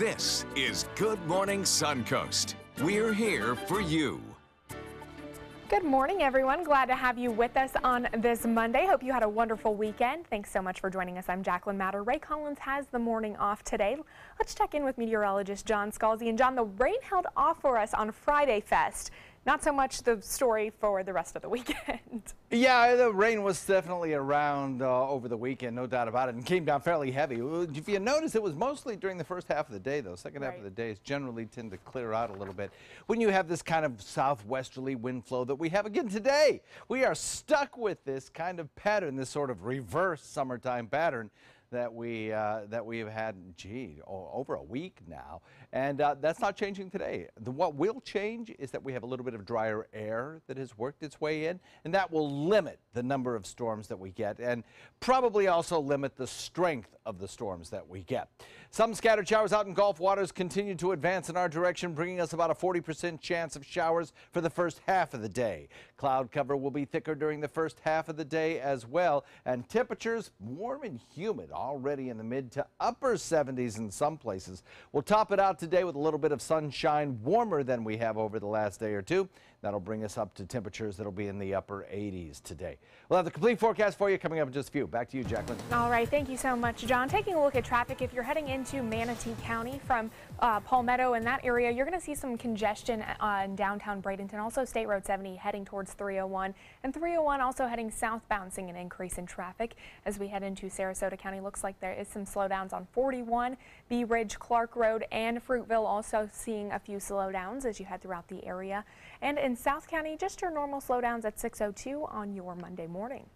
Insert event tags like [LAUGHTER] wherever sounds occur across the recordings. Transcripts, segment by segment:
This is Good Morning Suncoast. We're here for you. Good morning, everyone. Glad to have you with us on this Monday. Hope you had a wonderful weekend. Thanks so much for joining us. I'm Jacqueline Matter. Ray Collins has the morning off today. Let's check in with meteorologist John Scalzi. And John, the rain held off for us on Friday Fest. Not so much the story for the rest of the [LAUGHS] weekend. Yeah, the rain was definitely around uh, over the weekend, no doubt about it, and came down fairly heavy. If you notice, it was mostly during the first half of the day, though. Second right. half of the days generally tend to clear out a little bit. When you have this kind of southwesterly wind flow that we have again today, we are stuck with this kind of pattern, this sort of reverse summertime pattern that we uh, that we have had, gee, over a week now, and uh, that's not changing today. The, what will change is that we have a little bit of drier air that has worked its way in, and that will limit the number of storms that we get, and probably also limit the strength of the storms that we get. Some scattered showers out in Gulf waters continue to advance in our direction, bringing us about a 40% chance of showers for the first half of the day. Cloud cover will be thicker during the first half of the day as well, and temperatures warm and humid already in the mid to upper 70s in some places. We'll top it out today with a little bit of sunshine, warmer than we have over the last day or two. That'll bring us up to temperatures that'll be in the upper 80s today. We'll have the complete forecast for you coming up in just a few. Back to you, Jacqueline. All right. Thank you so much, John. Taking a look at traffic, if you're heading into Manatee County from uh, Palmetto and that area, you're going to see some congestion uh, in downtown Bradenton. Also, State Road 70 heading towards 301 and 301 also heading southbound, seeing an increase in traffic as we head into Sarasota County. Looks like there is some slowdowns on 41, Bee Ridge, Clark Road, and Fruitville. Also seeing a few slowdowns as you head throughout the area. And in South County, just your normal slowdowns at 602 on your Monday morning.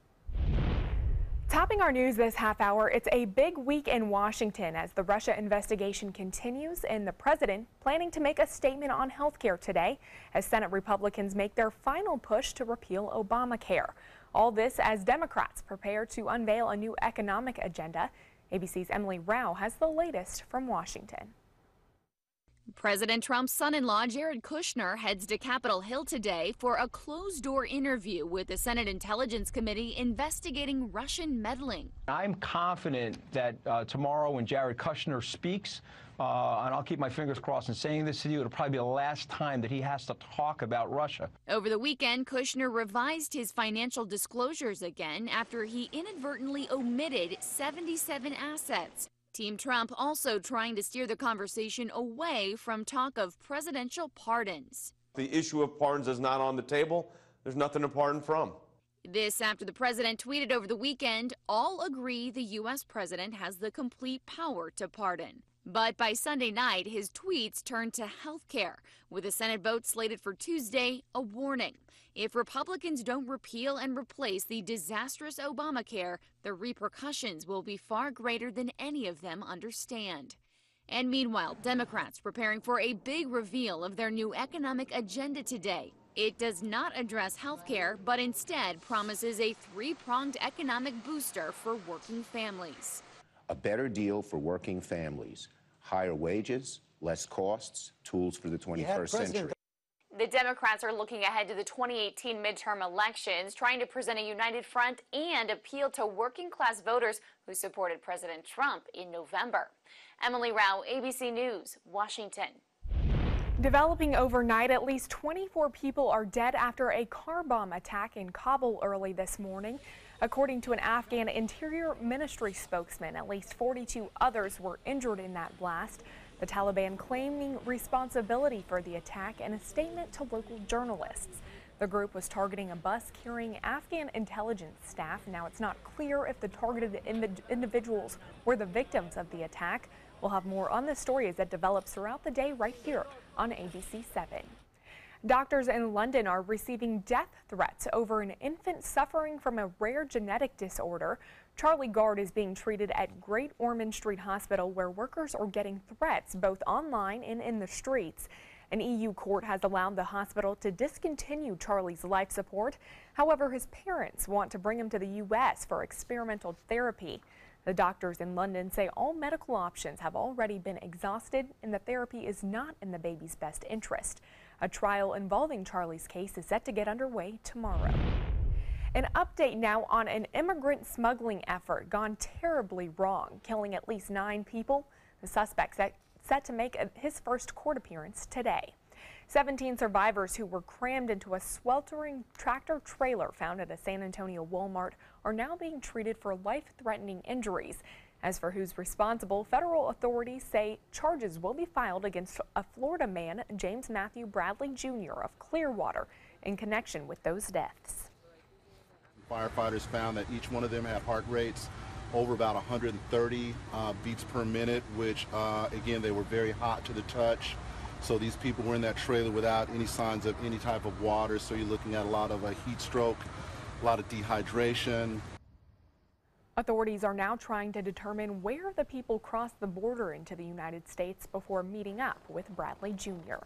Topping our news this half hour, it's a big week in Washington as the Russia investigation continues and the president planning to make a statement on health care today as Senate Republicans make their final push to repeal Obamacare. All this as Democrats prepare to unveil a new economic agenda. ABC's Emily Rao has the latest from Washington. President Trump's son-in-law Jared Kushner heads to Capitol Hill today for a closed-door interview with the Senate Intelligence Committee investigating Russian meddling. I'm confident that uh, tomorrow when Jared Kushner speaks, uh, and I'll keep my fingers crossed in saying this to you, it'll probably be the last time that he has to talk about Russia. Over the weekend, Kushner revised his financial disclosures again after he inadvertently omitted 77 assets. Team Trump also trying to steer the conversation away from talk of presidential pardons. The issue of pardons is not on the table. There's nothing to pardon from. This after the president tweeted over the weekend, all agree the U.S. president has the complete power to pardon. But by Sunday night, his tweets turned to health care, with a Senate vote slated for Tuesday, a warning. If Republicans don't repeal and replace the disastrous Obamacare, the repercussions will be far greater than any of them understand. And meanwhile, Democrats preparing for a big reveal of their new economic agenda today. It does not address health care, but instead promises a three pronged economic booster for working families. A better deal for working families, higher wages, less costs, tools for the 21st century. The Democrats are looking ahead to the 2018 midterm elections, trying to present a united front and appeal to working class voters who supported President Trump in November. Emily Rao, ABC News, Washington. Developing overnight, at least 24 people are dead after a car bomb attack in Kabul early this morning. According to an Afghan Interior Ministry spokesman, at least 42 others were injured in that blast. The Taliban claiming responsibility for the attack in a statement to local journalists. The group was targeting a bus carrying Afghan intelligence staff. Now it's not clear if the targeted individuals were the victims of the attack. We'll have more on this story as it develops throughout the day right here on ABC 7. Doctors in London are receiving death threats over an infant suffering from a rare genetic disorder. Charlie Gard is being treated at Great Ormond Street Hospital where workers are getting threats both online and in the streets. An EU court has allowed the hospital to discontinue Charlie's life support. However, his parents want to bring him to the U.S. for experimental therapy. The doctors in London say all medical options have already been exhausted and the therapy is not in the baby's best interest. A trial involving Charlie's case is set to get underway tomorrow. An update now on an immigrant smuggling effort gone terribly wrong, killing at least nine people. The suspects set to make his first court appearance today. 17 survivors who were crammed into a sweltering tractor trailer found at a San Antonio Walmart are now being treated for life-threatening injuries. As for who's responsible, federal authorities say charges will be filed against a Florida man, James Matthew Bradley Jr. of Clearwater, in connection with those deaths. Firefighters found that each one of them had heart rates over about 130 uh, beats per minute, which uh, again, they were very hot to the touch. So these people were in that trailer without any signs of any type of water. So you're looking at a lot of a heat stroke, a lot of dehydration. Authorities are now trying to determine where the people crossed the border into the United States before meeting up with Bradley Jr.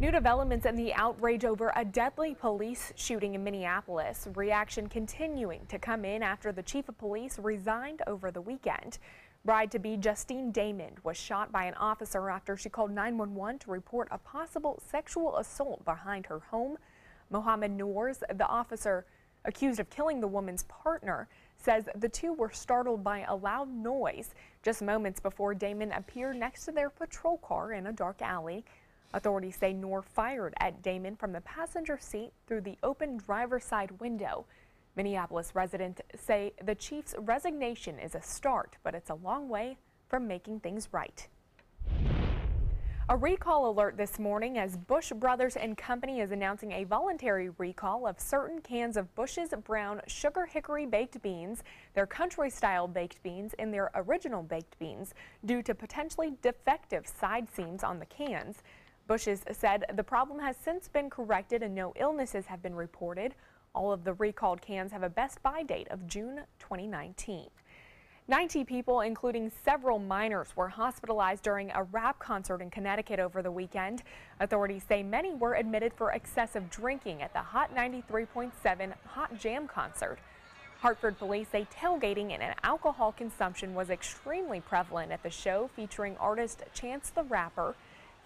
New developments in the outrage over a deadly police shooting in Minneapolis. Reaction continuing to come in after the chief of police resigned over the weekend. Bride-to-be Justine Damond was shot by an officer after she called 911 to report a possible sexual assault behind her home. Mohammed Noors, the officer accused of killing the woman's partner, says the two were startled by a loud noise just moments before Damond appeared next to their patrol car in a dark alley. Authorities say Noor fired at Damond from the passenger seat through the open driver's side window. Minneapolis residents say the chief's resignation is a start, but it's a long way from making things right. A recall alert this morning as Bush Brothers and Company is announcing a voluntary recall of certain cans of Bush's Brown Sugar Hickory baked beans, their country style baked beans, and their original baked beans due to potentially defective side seams on the cans. Bush's said the problem has since been corrected and no illnesses have been reported. All of the recalled cans have a best buy date of June 2019. 90 people, including several minors, were hospitalized during a rap concert in Connecticut over the weekend. Authorities say many were admitted for excessive drinking at the Hot 93.7 Hot Jam concert. Hartford police say tailgating and alcohol consumption was extremely prevalent at the show featuring artist Chance the Rapper.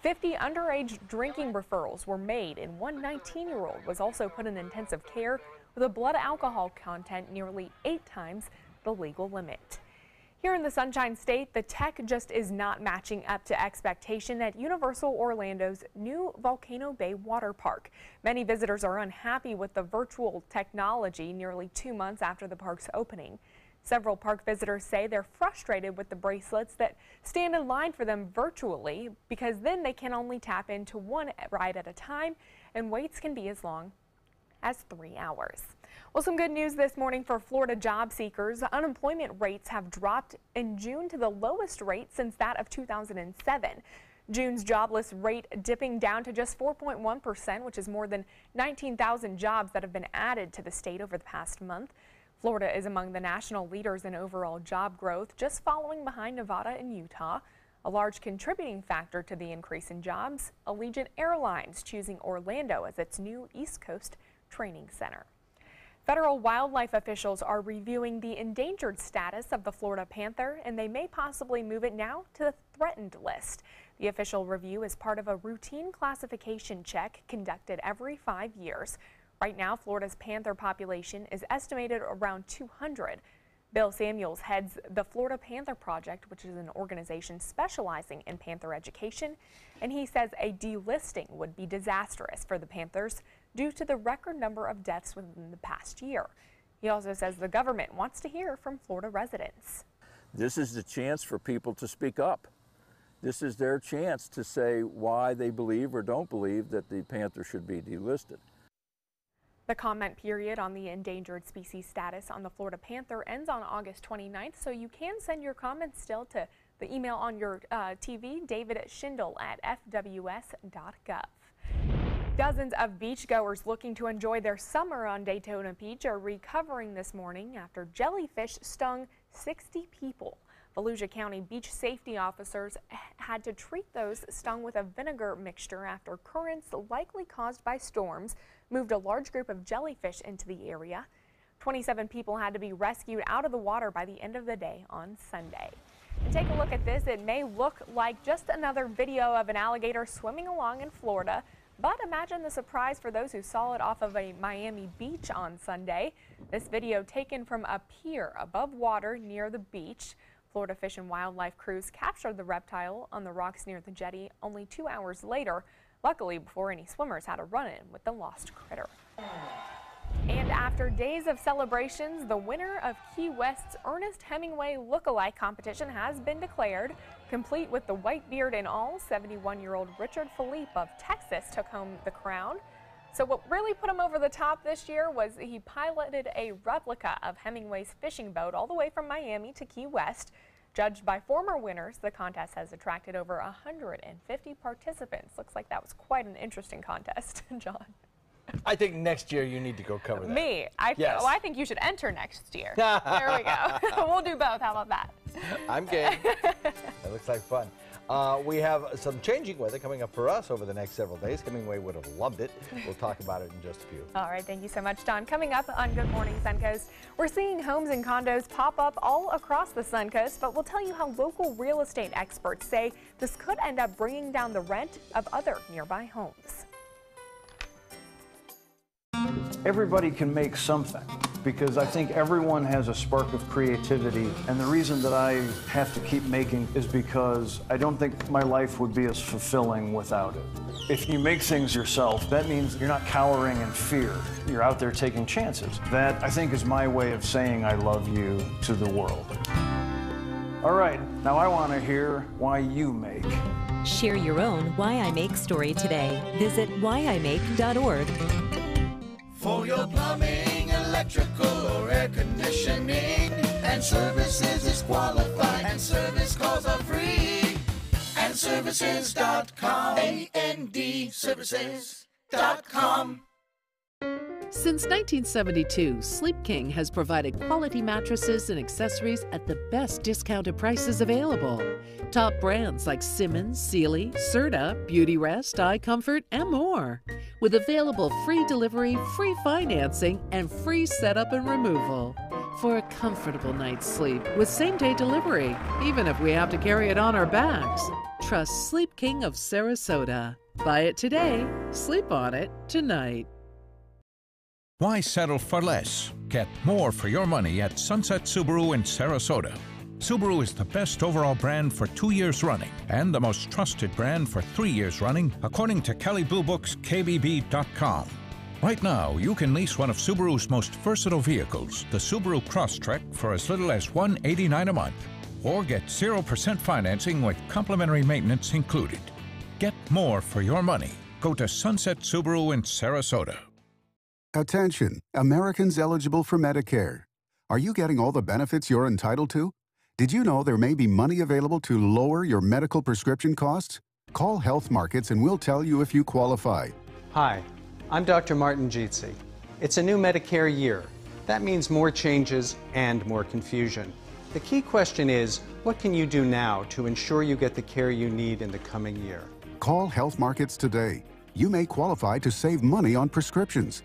50 underage drinking referrals were made, and one 19 year old was also put in intensive care with a blood alcohol content nearly eight times the legal limit. Here in the Sunshine State, the tech just is not matching up to expectation at Universal Orlando's new Volcano Bay Water Park. Many visitors are unhappy with the virtual technology nearly two months after the park's opening. Several park visitors say they're frustrated with the bracelets that stand in line for them virtually because then they can only tap into one ride at a time and waits can be as long as three hours. Well, some good news this morning for Florida job seekers. Unemployment rates have dropped in June to the lowest rate since that of 2007. June's jobless rate dipping down to just 4.1%, which is more than 19,000 jobs that have been added to the state over the past month. Florida is among the national leaders in overall job growth, just following behind Nevada and Utah. A large contributing factor to the increase in jobs, Allegiant Airlines choosing Orlando as its new East Coast training center. Federal wildlife officials are reviewing the endangered status of the Florida panther, and they may possibly move it now to the threatened list. The official review is part of a routine classification check conducted every five years. Right now, Florida's panther population is estimated around 200. Bill Samuels heads the Florida Panther Project, which is an organization specializing in panther education, and he says a delisting would be disastrous for the panthers due to the record number of deaths within the past year. He also says the government wants to hear from Florida residents. This is the chance for people to speak up. This is their chance to say why they believe or don't believe that the panther should be delisted. The comment period on the endangered species status on the Florida panther ends on August 29th, so you can send your comments still to the email on your uh, TV, David Shindle at fws.gov. Dozens of beachgoers looking to enjoy their summer on Daytona Beach are recovering this morning after jellyfish stung 60 people. Volusia County beach safety officers had to treat those stung with a vinegar mixture after currents likely caused by storms moved a large group of jellyfish into the area. 27 people had to be rescued out of the water by the end of the day on Sunday. And take a look at this. It may look like just another video of an alligator swimming along in Florida, but imagine the surprise for those who saw it off of a Miami beach on Sunday. This video taken from a pier above water near the beach. Florida Fish and Wildlife crews captured the reptile on the rocks near the jetty only two hours later, luckily before any swimmers had a run-in with the lost critter. And after days of celebrations, the winner of Key West's Ernest Hemingway look-alike competition has been declared. Complete with the white beard and all, 71-year-old Richard Philippe of Texas took home the crown. So what really put him over the top this year was he piloted a replica of Hemingway's fishing boat all the way from Miami to Key West. Judged by former winners, the contest has attracted over 150 participants. Looks like that was quite an interesting contest, [LAUGHS] John. I think next year you need to go cover that. Me? I, yes. well, I think you should enter next year. there we go. [LAUGHS] [LAUGHS] we'll do both. How about that? I'm game. that looks like fun. Uh, we have some changing weather coming up for us over the next several days. Hemingway would have loved it. We'll talk about it in just a few. [LAUGHS] All right, thank you so much, Don. Coming up on Good Morning Suncoast, we're seeing homes and condos pop up all across the Suncoast, but we'll tell you how local real estate experts say this could end up bringing down the rent of other nearby homes. Everybody can make something because I think everyone has a spark of creativity. And the reason that I have to keep making is because I don't think my life would be as fulfilling without it. If you make things yourself, that means you're not cowering in fear. You're out there taking chances. That, I think, is my way of saying I love you to the world. All right, now I want to hear why you make. Share your own Why I Make story today. Visit whyimake.org. For your plumbing, electrical, or air conditioning, and services is qualified, and service calls are free. And services.com. A-N-D services.com. Since 1972, Sleep King has provided quality mattresses and accessories at the best discounted prices available. Top brands like Simmons, Sealy, Serta, Beautyrest, iComfort, and more. With available free delivery, free financing, and free setup and removal. For a comfortable night's sleep with same day delivery, even if we have to carry it on our backs. Trust Sleep King of Sarasota. Buy it today, sleep on it tonight. Why settle for less? Get more for your money at Sunset Subaru in Sarasota. Subaru is the best overall brand for two years running and the most trusted brand for three years running, according to Kelley Blue Book's KBB.com. Right now, you can lease one of Subaru's most versatile vehicles, the Subaru Crosstrek, for as little as 189 a month, or get 0% financing with complimentary maintenance included. Get more for your money. Go to Sunset Subaru in Sarasota. Attention, Americans eligible for Medicare. Are you getting all the benefits you're entitled to? Did you know there may be money available to lower your medical prescription costs? Call Health Markets and we'll tell you if you qualify. Hi, I'm Dr. Martin Jeetsi. It's a new Medicare year. That means more changes and more confusion. The key question is what can you do now to ensure you get the care you need in the coming year? Call Health Markets today. You may qualify to save money on prescriptions.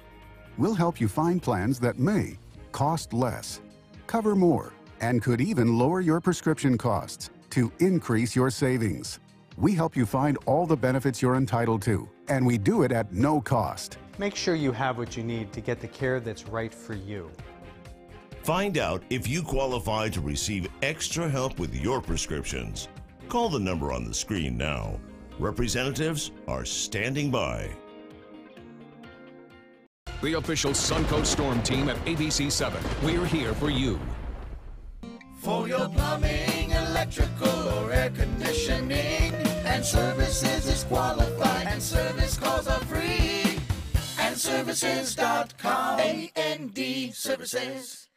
We'll help you find plans that may cost less, cover more, and could even lower your prescription costs to increase your savings. We help you find all the benefits you're entitled to, and we do it at no cost. Make sure you have what you need to get the care that's right for you. Find out if you qualify to receive extra help with your prescriptions. Call the number on the screen now. Representatives are standing by. The official Suncoast Storm team at ABC7. We're here for you. For your plumbing, electrical, or air conditioning, and services is qualified, and service calls are free. And services.com. A-N-D services.com.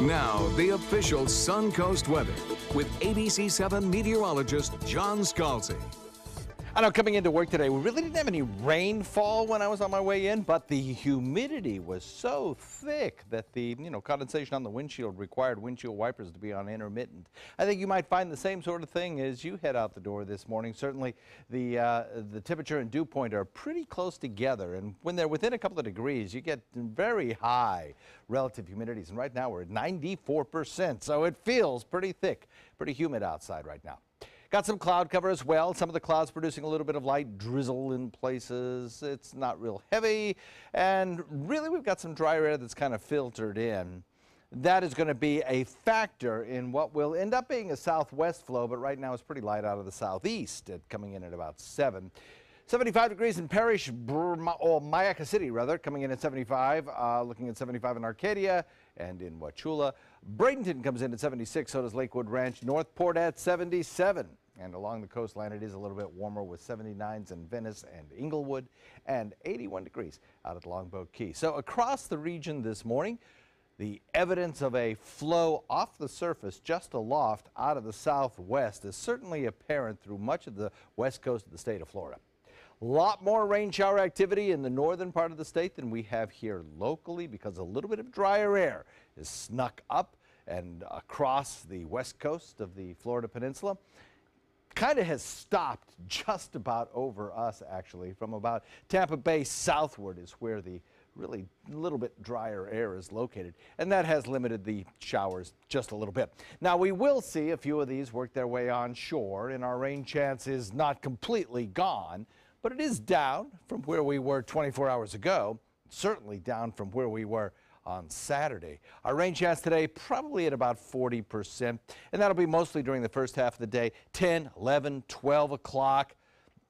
Now, the official Suncoast weather with ABC7 meteorologist John Scalzi. I know coming into work today, we really didn't have any rainfall when I was on my way in, but the humidity was so thick that the you know condensation on the windshield required windshield wipers to be on intermittent. I think you might find the same sort of thing as you head out the door this morning. Certainly, the uh, the temperature and dew point are pretty close together, and when they're within a couple of degrees, you get very high relative humidities. And right now we're at 94 percent, so it feels pretty thick, pretty humid outside right now. Got some cloud cover as well. Some of the clouds producing a little bit of light drizzle in places. It's not real heavy. And really, we've got some dry air that's kind of filtered in. That is going to be a factor in what will end up being a southwest flow, but right now it's pretty light out of the southeast, at coming in at about 7. 75 degrees in Parrish, or Myakka City, rather, coming in at 75. Uh, looking at 75 in Arcadia and in Wauchula. Bradenton comes in at 76, so does Lakewood Ranch. Northport at 77. And along the coastline, it is a little bit warmer with 79s in Venice and Englewood and 81 degrees out at Longboat Key. So across the region this morning, the evidence of a flow off the surface just aloft out of the southwest is certainly apparent through much of the west coast of the state of Florida. A lot more rain shower activity in the northern part of the state than we have here locally because a little bit of drier air is snuck up and across the west coast of the Florida Peninsula kind of has stopped just about over us, actually. From about Tampa Bay southward is where the really little bit drier air is located, and that has limited the showers just a little bit. Now, we will see a few of these work their way onshore, and our rain chance is not completely gone, but it is down from where we were 24 hours ago, certainly down from where we were on Saturday. Our rain chance today probably at about 40%, and that'll be mostly during the first half of the day, 10, 11, 12 o'clock.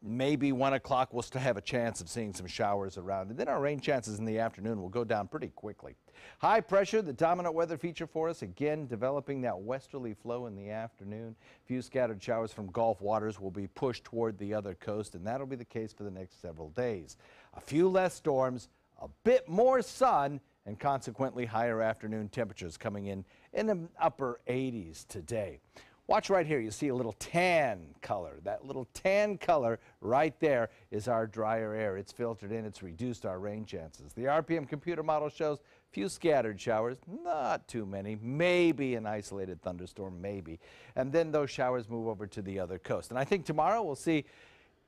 Maybe 1 o'clock we'll still have a chance of seeing some showers around. And then our rain chances in the afternoon will go down pretty quickly. High pressure, the dominant weather feature for us, again developing that westerly flow in the afternoon. A few scattered showers from Gulf waters will be pushed toward the other coast, and that'll be the case for the next several days. A few less storms, a bit more sun, and consequently higher afternoon temperatures coming in in the upper 80s today. Watch right here. You see a little tan color. That little tan color right there is our drier air. It's filtered in. It's reduced our rain chances. The RPM computer model shows few scattered showers, not too many, maybe an isolated thunderstorm, maybe. And then those showers move over to the other coast. And I think tomorrow we'll see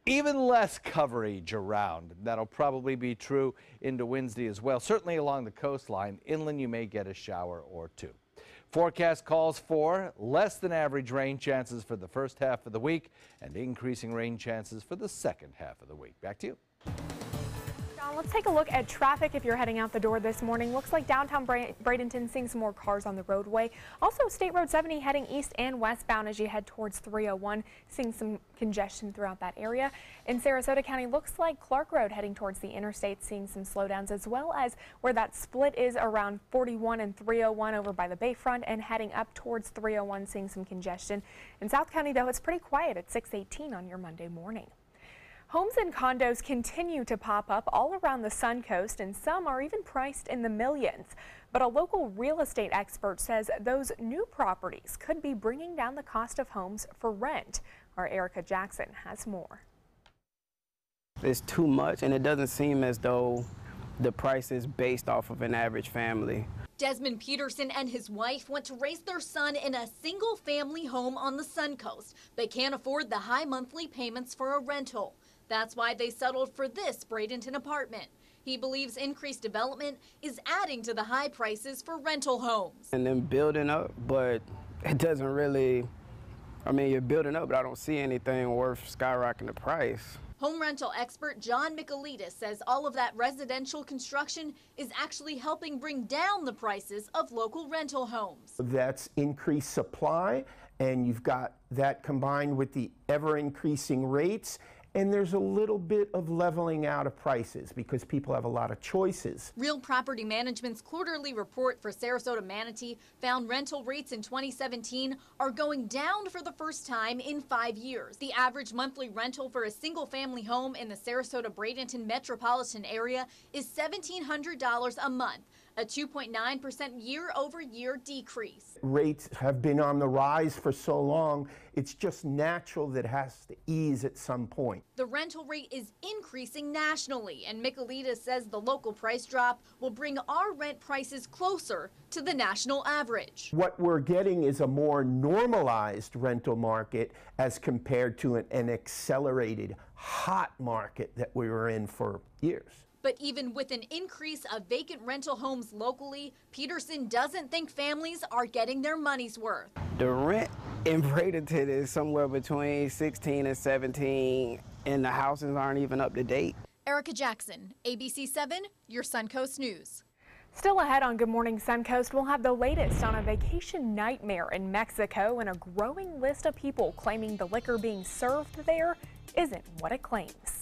even less coverage around. That'll probably be true into Wednesday as well. Certainly along the coastline, inland you may get a shower or two. Forecast calls for less than average rain chances for the first half of the week and increasing rain chances for the second half of the week. Back to you let's take a look at traffic if you're heading out the door this morning. Looks like downtown Bra Bradenton seeing some more cars on the roadway. Also, State Road 70 heading east and westbound as you head towards 301, seeing some congestion throughout that area. In Sarasota County, looks like Clark Road heading towards the interstate, seeing some slowdowns as well as where that split is around 41 and 301 over by the Bayfront and heading up towards 301, seeing some congestion. In South County, though, it's pretty quiet at 618 on your Monday morning. Homes and condos continue to pop up all around the Suncoast and some are even priced in the millions. But a local real estate expert says those new properties could be bringing down the cost of homes for rent. Our Erica Jackson has more. It's too much and it doesn't seem as though the price is based off of an average family. Desmond Peterson and his wife want to raise their son in a single family home on the Suncoast. but can't afford the high monthly payments for a rental. That's why they settled for this Bradenton apartment. He believes increased development is adding to the high prices for rental homes. And then building up, but it doesn't really, I mean, you're building up, but I don't see anything worth skyrocketing the price. Home rental expert John Michaelides says all of that residential construction is actually helping bring down the prices of local rental homes. That's increased supply, and you've got that combined with the ever increasing rates and there's a little bit of leveling out of prices because people have a lot of choices. Real Property Management's quarterly report for Sarasota Manatee found rental rates in 2017 are going down for the first time in five years. The average monthly rental for a single family home in the Sarasota Bradenton metropolitan area is $1,700 a month. A 2.9% year over year decrease. Rates have been on the rise for so long, it's just natural that it has to ease at some point. The rental rate is increasing nationally, and Michaelides says the local price drop will bring our rent prices closer to the national average. What we're getting is a more normalized rental market as compared to an, an accelerated hot market that we were in for years. But even with an increase of vacant rental homes locally, Peterson doesn't think families are getting their money's worth. The rent [LAUGHS] in Bradenton is somewhere between 16 and 17, and the houses aren't even up to date. Erica Jackson, ABC 7, your Suncoast News. Still ahead on Good Morning Suncoast, we'll have the latest on a vacation nightmare in Mexico and a growing list of people claiming the liquor being served there isn't what it claims.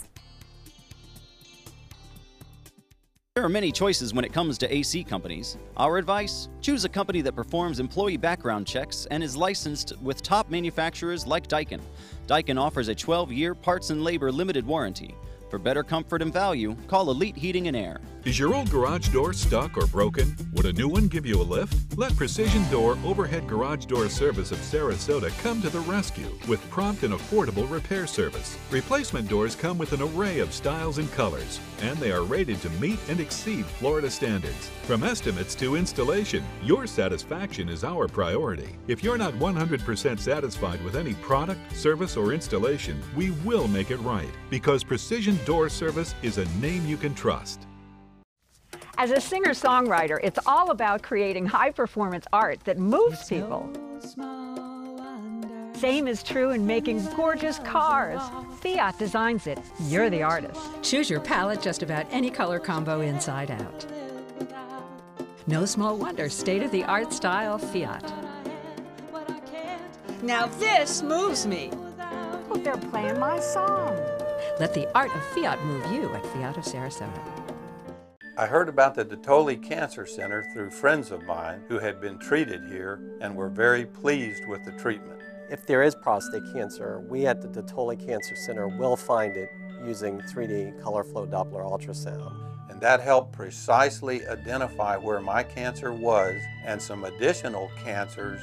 There are many choices when it comes to AC companies. Our advice? Choose a company that performs employee background checks and is licensed with top manufacturers like Daikin. Daikin offers a 12 year parts and labor limited warranty. For better comfort and value, call Elite Heating and Air. Is your old garage door stuck or broken? Would a new one give you a lift? Let Precision Door Overhead Garage Door Service of Sarasota come to the rescue with prompt and affordable repair service. Replacement doors come with an array of styles and colors, and they are rated to meet and exceed Florida standards. From estimates to installation, your satisfaction is our priority. If you're not 100% satisfied with any product, service, or installation, we will make it right because Precision Door Service is a name you can trust. As a singer songwriter, it's all about creating high performance art that moves people. Same is true in making gorgeous cars. Fiat designs it. You're the artist. Choose your palette just about any color combo inside out. No small wonder, state of the art style Fiat. Now this moves me. Look, they're playing my song. Let the art of Fiat move you at Fiat of Sarasota. I heard about the Dattoli Cancer Center through friends of mine who had been treated here and were very pleased with the treatment. If there is prostate cancer, we at the Dattoli Cancer Center will find it using 3D color flow Doppler ultrasound. And that helped precisely identify where my cancer was and some additional cancers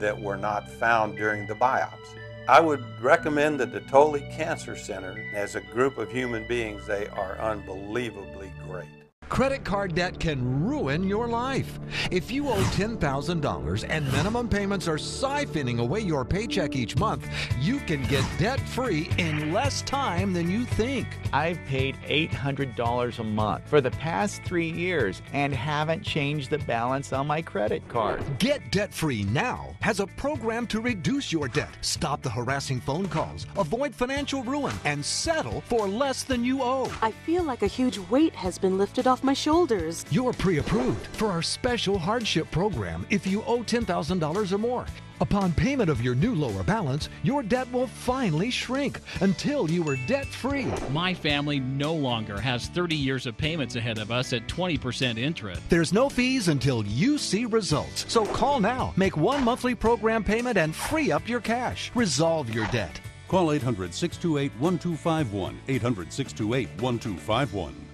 that were not found during the biopsy. I would recommend the Dattoli Cancer Center. As a group of human beings, they are unbelievably great. Credit card debt can ruin your life. If you owe $10,000 and minimum payments are siphoning away your paycheck each month, you can get debt free in less time than you think. I've paid $800 a month for the past three years and haven't changed the balance on my credit card. Get debt free now has a program to reduce your debt, stop the harassing phone calls, avoid financial ruin, and settle for less than you owe. I feel like a huge weight has been lifted off my shoulders. You're pre approved for our special hardship program if you owe $10,000 or more. Upon payment of your new lower balance, your debt will finally shrink until you are debt free. My family no longer has 30 years of payments ahead of us at 20% interest. There's no fees until you see results. So call now, make one monthly program payment, and free up your cash. Resolve your debt. Call 800 628 1251. 800 628 1251.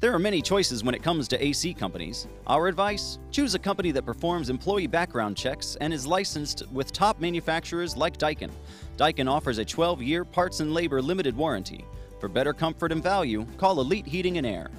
There are many choices when it comes to AC companies. Our advice? Choose a company that performs employee background checks and is licensed with top manufacturers like Daikin. Daikin offers a 12 year parts and labor limited warranty. For better comfort and value, call Elite Heating and Air.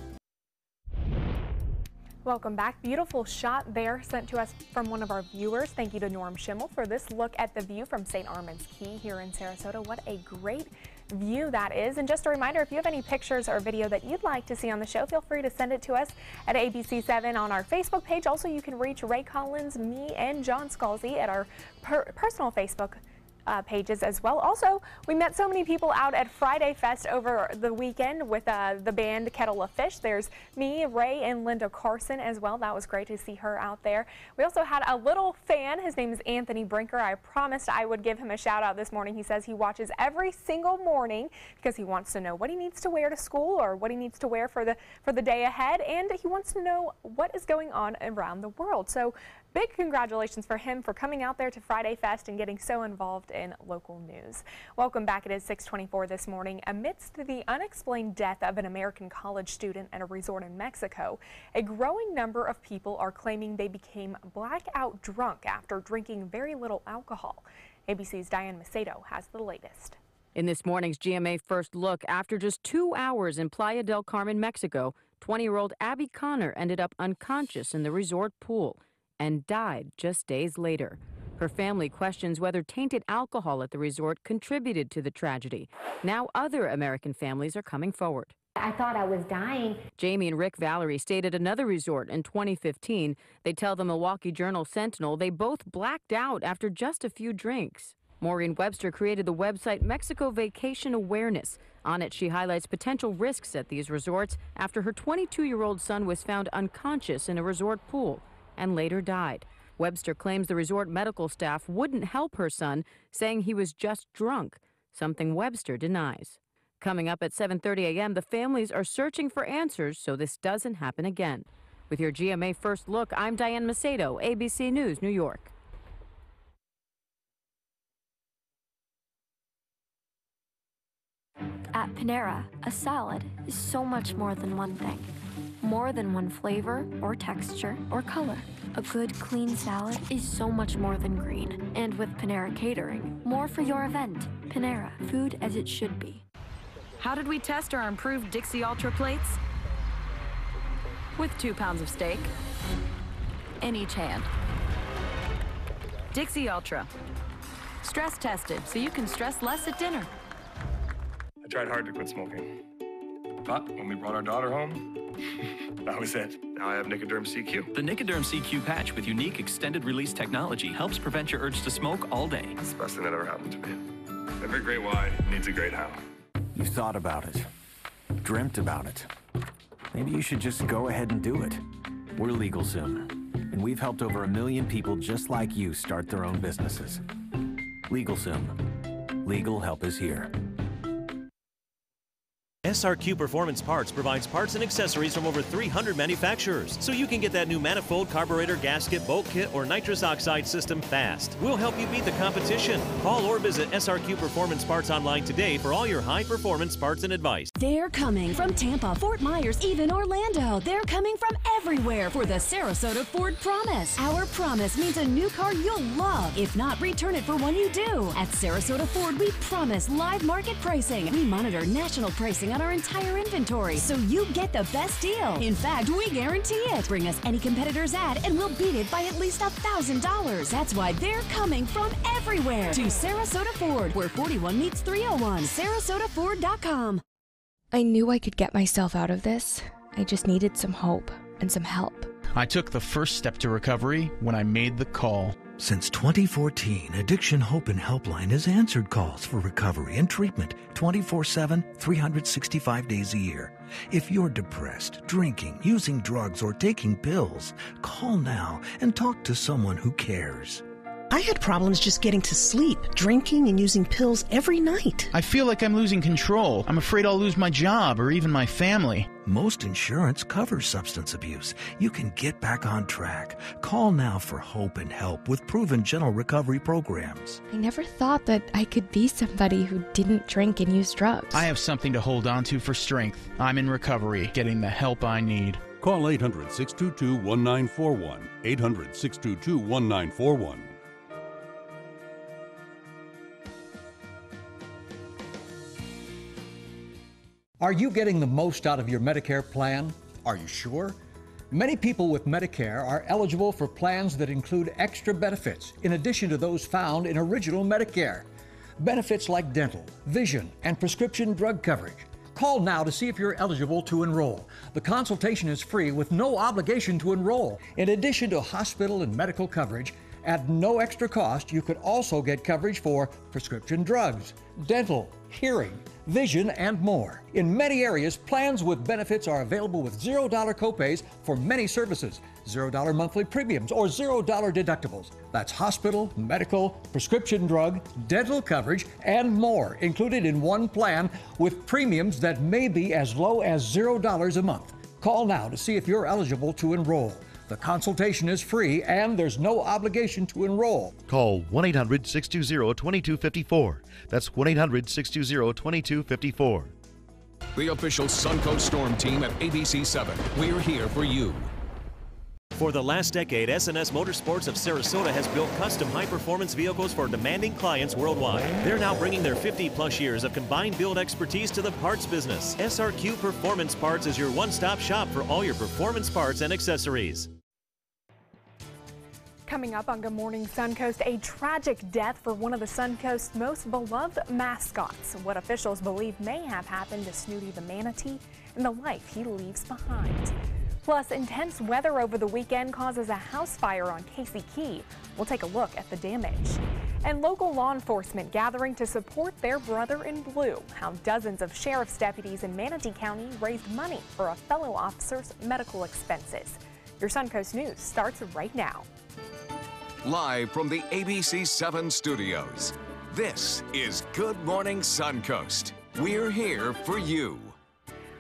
Welcome back. Beautiful shot there sent to us from one of our viewers. Thank you to Norm Schimmel for this look at the view from St. Armand's Key here in Sarasota. What a great view that is. And just a reminder, if you have any pictures or video that you'd like to see on the show, feel free to send it to us at ABC7 on our Facebook page. Also, you can reach Ray Collins, me, and John Scalzi at our per personal Facebook uh, pages as well. Also, we met so many people out at Friday Fest over the weekend with uh, the band Kettle of Fish. There's me, Ray, and Linda Carson as well. That was great to see her out there. We also had a little fan. His name is Anthony Brinker. I promised I would give him a shout out this morning. He says he watches every single morning because he wants to know what he needs to wear to school or what he needs to wear for the for the day ahead, and he wants to know what is going on around the world. So Big congratulations for him for coming out there to Friday Fest and getting so involved in local news. Welcome back. It is 624 this morning. Amidst the unexplained death of an American college student at a resort in Mexico, a growing number of people are claiming they became blackout drunk after drinking very little alcohol. ABC's Diane Macedo has the latest. In this morning's GMA First Look, after just two hours in Playa del Carmen, Mexico, 20 year old Abbey Conner ended up unconscious in the resort pool and died just days later. Her family questions whether tainted alcohol at the resort contributed to the tragedy. Now other American families are coming forward. I thought I was dying. Jamie and Rick Valeri stayed at another resort in 2015. They tell the Milwaukee Journal Sentinel they both blacked out after just a few drinks. Maureen Webster created the website Mexico Vacation Awareness. On it, she highlights potential risks at these resorts after her 22 year old son was found unconscious in a resort pool and later died. Webster claims the resort medical staff wouldn't help her son, saying he was just drunk, something Webster denies. Coming up at 7:30 a.m., the families are searching for answers so this doesn't happen again. With your GMA First Look, I'm Diane Macedo, ABC News, New York. At Panera, a salad is so much more than one thing more than one flavor or texture or color. A good, clean salad is so much more than green. And with Panera Catering, more for your event. Panera, food as it should be. How did we test our improved Dixie Ultra plates? With two pounds of steak in each hand. Dixie Ultra. Stress tested so you can stress less at dinner. I tried hard to quit smoking. But when we brought our daughter home, that was it. Now I have Nicoderm CQ. The Nicoderm CQ patch with unique extended release technology helps prevent your urge to smoke all day. It's the best thing that ever happened to me. Every great why needs a great how. You thought about it, dreamt about it. Maybe you should just go ahead and do it. We're LegalZoom, and we've helped over a million people just like you start their own businesses. LegalZoom. Legal help is here. SRQ Performance Parts provides parts and accessories from over 300 manufacturers, so you can get that new manifold, carburetor, gasket, bolt kit, or nitrous oxide system fast. We'll help you beat the competition. Call or visit SRQ Performance Parts online today for all your high performance parts and advice. They're coming from Tampa, Fort Myers, even Orlando. They're coming from everywhere for the Sarasota Ford Promise. Our promise means a new car you'll love. If not, return it for one you do. At Sarasota Ford, we promise live market pricing. We monitor national pricing on our entire inventory, so you get the best deal. In fact, we guarantee it. Bring us any competitor's ad, and we'll beat it by at least a $1,000. That's why they're coming from everywhere to Sarasota Ford, where 41 meets 301. SarasotaFord.com. I knew I could get myself out of this. I just needed some hope and some help. I took the first step to recovery when I made the call. Since 2014, Addiction Hope and Helpline has answered calls for recovery and treatment 24 7, 365 days a year. If you're depressed, drinking, using drugs, or taking pills, call now and talk to someone who cares. I had problems just getting to sleep, drinking and using pills every night. I feel like I'm losing control. I'm afraid I'll lose my job or even my family. Most insurance covers substance abuse. You can get back on track. Call now for hope and help with proven gentle recovery programs. I never thought that I could be somebody who didn't drink and use drugs. I have something to hold on to for strength. I'm in recovery, getting the help I need. Call 800 622 1941. 800 622 1941. Are you getting the most out of your Medicare plan? Are you sure? Many people with Medicare are eligible for plans that include extra benefits in addition to those found in original Medicare. Benefits like dental, vision, and prescription drug coverage. Call now to see if you're eligible to enroll. The consultation is free with no obligation to enroll. In addition to hospital and medical coverage, at no extra cost, you could also get coverage for prescription drugs, dental, hearing, vision, and more. In many areas, plans with benefits are available with $0 copays for many services, $0 monthly premiums, or $0 deductibles. That's hospital, medical, prescription drug, dental coverage, and more included in one plan with premiums that may be as low as $0 a month. Call now to see if you're eligible to enroll. The consultation is free and there's no obligation to enroll. Call 1 800 620 2254. That's 1 800 620 2254. The official Suncoast Storm team at ABC 7. We're here for you. For the last decade, SNS Motorsports of Sarasota has built custom high performance vehicles for demanding clients worldwide. They're now bringing their 50 plus years of combined build expertise to the parts business. SRQ Performance Parts is your one stop shop for all your performance parts and accessories. Coming up on Good Morning Suncoast, a tragic death for one of the Suncoast's most beloved mascots. What officials believe may have happened to Snooty the manatee and the life he leaves behind. Plus, intense weather over the weekend causes a house fire on Casey Key. We'll take a look at the damage. And local law enforcement gathering to support their brother in blue. How dozens of sheriff's deputies in Manatee County raised money for a fellow officer's medical expenses. Your Suncoast News starts right now. Live from the ABC 7 studios, this is Good Morning Suncoast. We're here for you.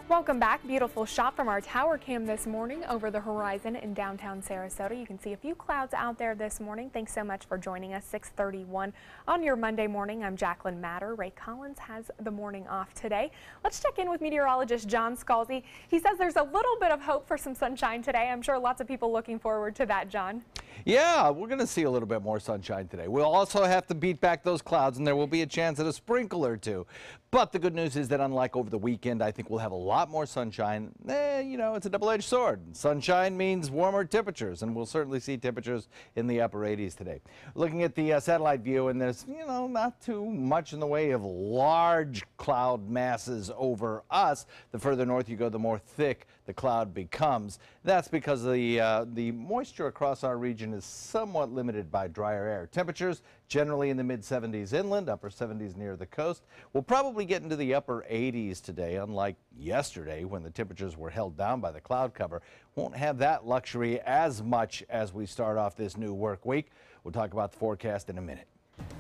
Welcome back. Beautiful shot from our tower cam this morning over the horizon in downtown Sarasota. You can see a few clouds out there this morning. Thanks so much for joining us 631 on your Monday morning. I'm Jacqueline Matter. Ray Collins has the morning off today. Let's check in with meteorologist John Scalzo. He says there's a little bit of hope for some sunshine today. I'm sure lots of people looking forward to that, John. Yeah, we're going to see a little bit more sunshine today. We'll also have to beat back those clouds, and there will be a chance at a sprinkle or two. But the good news is that unlike over the weekend, I think we'll have a lot more sunshine. Eh, you know, it's a double-edged sword. Sunshine means warmer temperatures, and we'll certainly see temperatures in the upper 80s today. Looking at the uh, satellite view, and there's, you know, not too much in the way of large cloud masses over us. The further north you go, the more thick the cloud becomes. That's because the, uh, the moisture across our region is somewhat limited by drier air. Temperatures generally in the mid 70s inland, upper 70s near the coast. We'll probably get into the upper 80s today, unlike yesterday when the temperatures were held down by the cloud cover. Won't have that luxury as much as we start off this new work week. We'll talk about the forecast in a minute.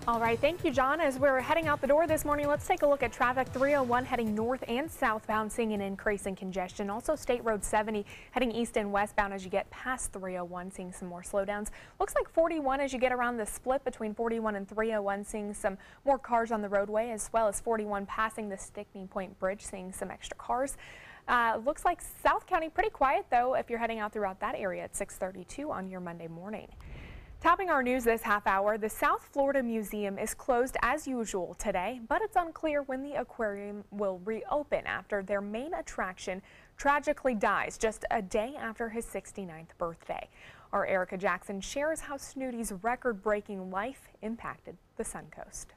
All right, thank you, John. As we're heading out the door this morning, let's take a look at traffic 301 heading north and southbound, seeing an increase in congestion. Also, State Road 70 heading east and westbound as you get past 301, seeing some more slowdowns. Looks like 41 as you get around the split between 41 and 301, seeing some more cars on the roadway, as well as 41 passing the Stickney Point Bridge, seeing some extra cars. Uh, looks like South County pretty quiet, though, if you're heading out throughout that area at 632 on your Monday morning. Topping our news this half hour, the South Florida Museum is closed as usual today, but it's unclear when the aquarium will reopen after their main attraction tragically dies just a day after his 69th birthday. Our Erica Jackson shares how Snooty's record-breaking life impacted the Suncoast.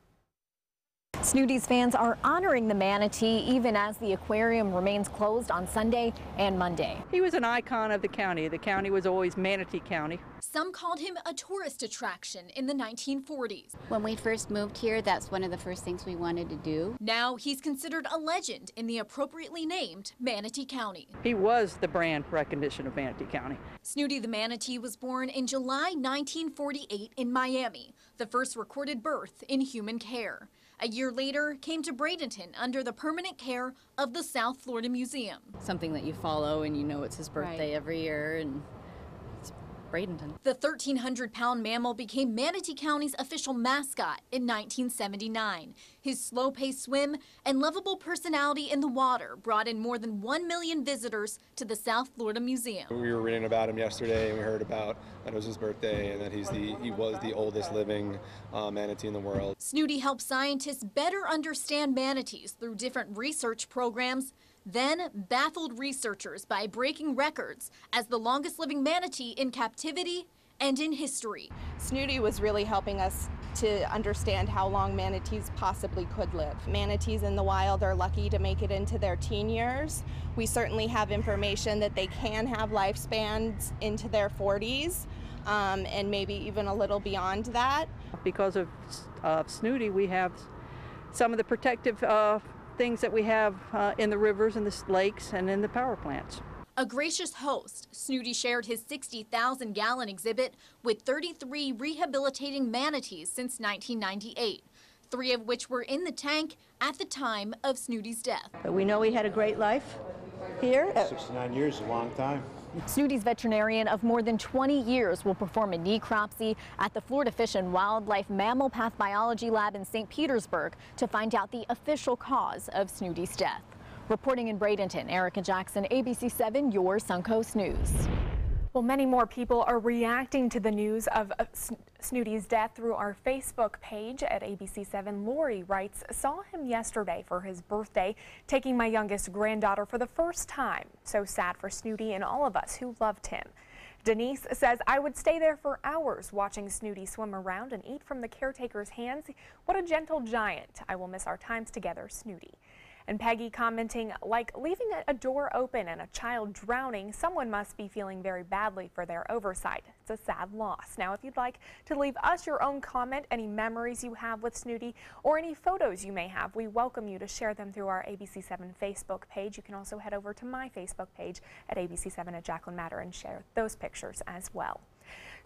Snooty's fans are honoring the manatee even as the aquarium remains closed on Sunday and Monday. He was an icon of the county. The county was always Manatee County. Some called him a tourist attraction in the 1940s. When we first moved here, that's one of the first things we wanted to do. Now he's considered a legend in the appropriately named Manatee County. He was the brand recognition of Manatee County. Snooty the manatee was born in July 1948 in Miami, the first recorded birth in human care. A year later, came to Bradenton under the permanent care of the South Florida Museum. Something that you follow and you know it's his birthday Right. every year and Bradenton. The 1,300 pound mammal became Manatee County's official mascot in 1979. His slow paced swim and lovable personality in the water brought in more than 1 million visitors to the South Florida Museum. We were reading about him yesterday, and we heard about that it was his birthday, and that he's the he was the oldest living uh, manatee in the world. Snooty helps scientists better understand manatees through different research programs, then baffled researchers by breaking records as the longest living manatee in captivity and in history. Snooty was really helping us to understand how long manatees possibly could live. Manatees in the wild are lucky to make it into their teen years. We certainly have information that they can have lifespans into their 40s um, and maybe even a little beyond that. Because of uh, Snooty, we have some of the protective uh, things that we have uh, in the rivers and the lakes and in the power plants. A gracious host, Snooty shared his 60,000 gallon exhibit with 33 rehabilitating manatees since 1998, three of which were in the tank at the time of Snooty's death. But we know he had a great life here. 69 years is a long time. Snooty's veterinarian of more than 20 years will perform a necropsy at the Florida Fish and Wildlife Mammal Pathobiology Lab in St. Petersburg to find out the official cause of Snooty's death. Reporting in Bradenton, Erica Jackson, ABC 7, your Suncoast News. Well, many more people are reacting to the news of uh, Snooty's death through our Facebook page at ABC7. Lori writes, saw him yesterday for his birthday, taking my youngest granddaughter for the first time. So sad for Snooty and all of us who loved him. Denise says, I would stay there for hours watching Snooty swim around and eat from the caretaker's hands. What a gentle giant. I will miss our times together, Snooty. And Peggy commenting, like leaving a door open and a child drowning, someone must be feeling very badly for their oversight. It's a sad loss. Now, if you'd like to leave us your own comment, any memories you have with Snooty, or any photos you may have, we welcome you to share them through our ABC7 Facebook page. You can also head over to my Facebook page at ABC7 at Jacqueline Matter and share those pictures as well.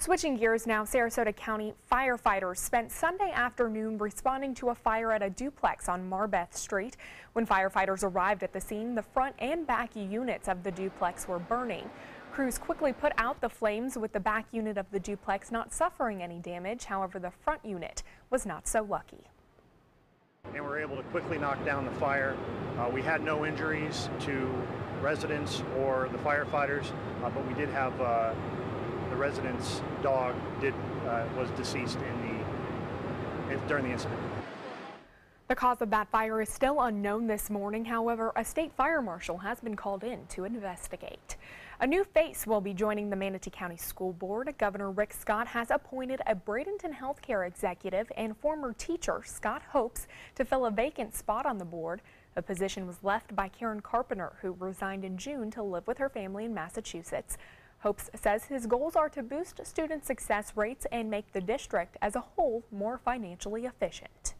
Switching gears now, Sarasota County firefighters spent Sunday afternoon responding to a fire at a duplex on Marbeth Street. When firefighters arrived at the scene, the front and back units of the duplex were burning. Crews quickly put out the flames with the back unit of the duplex not suffering any damage. However, the front unit was not so lucky. And we were able to quickly knock down the fire. Uh, we had no injuries to residents or the firefighters, uh, but we did have uh, resident's dog did uh, was deceased in the in, during the incident. The cause of that fire is still unknown this morning. However, a state fire marshal has been called in to investigate. A new face will be joining the Manatee County School Board. Governor Rick Scott has appointed a Bradenton healthcare executive and former teacher, Scott Hopes, to fill a vacant spot on the board. The position was left by Karen Carpenter, who resigned in June to live with her family in Massachusetts. Hopes says his goals are to boost student success rates and make the district as a whole more financially efficient.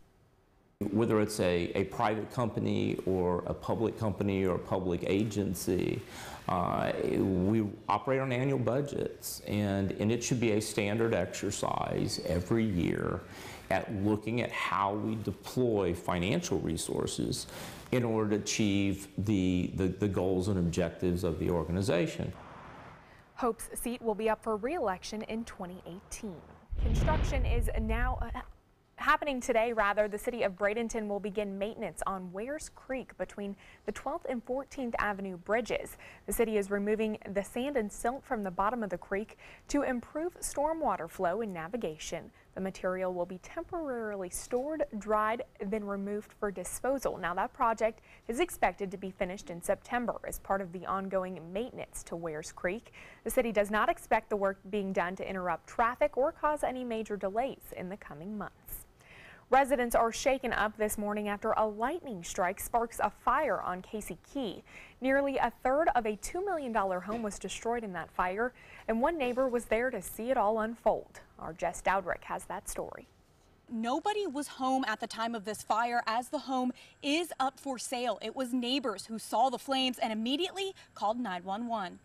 Whether it's a, a private company or a public company or a public agency, uh, we operate on annual budgets and, and it should be a standard exercise every year at looking at how we deploy financial resources in order to achieve the, the, the goals and objectives of the organization. Hope's seat will be up for re-election in 2018. Construction is now uh, happening today, rather. The city of Bradenton will begin maintenance on Wares Creek between the 12th and 14th Avenue bridges. The city is removing the sand and silt from the bottom of the creek to improve stormwater flow and navigation. The material will be temporarily stored, dried, then removed for disposal. Now that project is expected to be finished in September as part of the ongoing maintenance to Wares Creek. The city does not expect the work being done to interrupt traffic or cause any major delays in the coming months. Residents are shaken up this morning after a lightning strike sparks a fire on Casey Key. Nearly a third of a $2 million home was destroyed in that fire, and one neighbor was there to see it all unfold. Our Jess Dowdrick has that story. Nobody was home at the time of this fire as the home is up for sale. It was neighbors who saw the flames and immediately called 911.